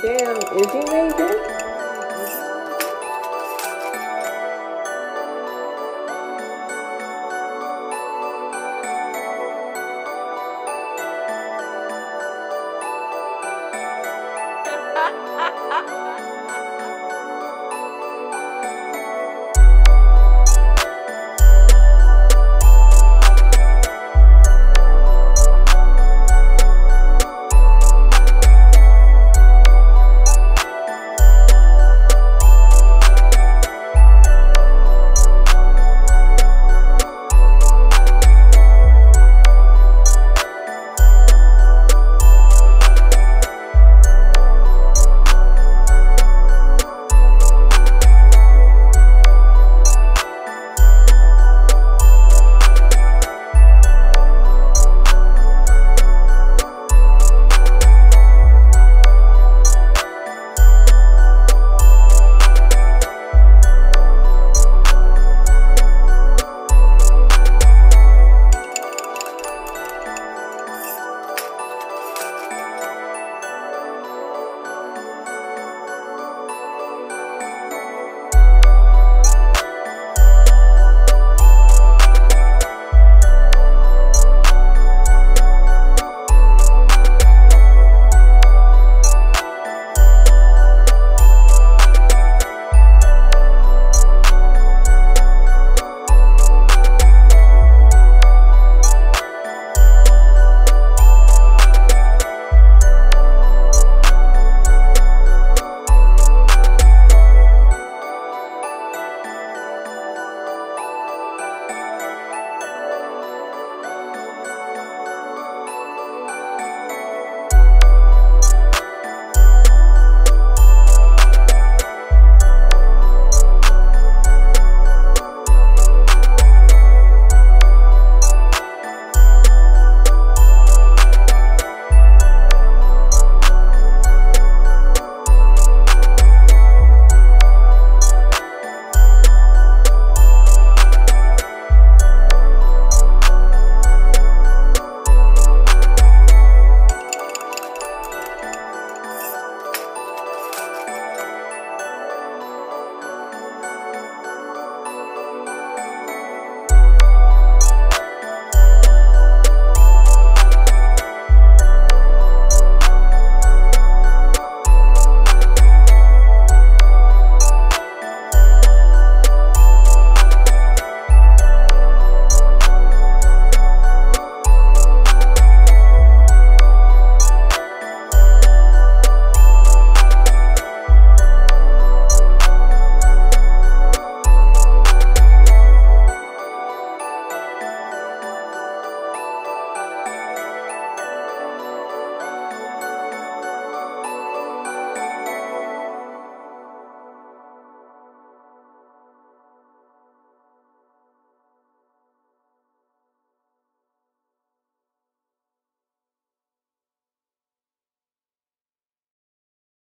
Damn, is he naked?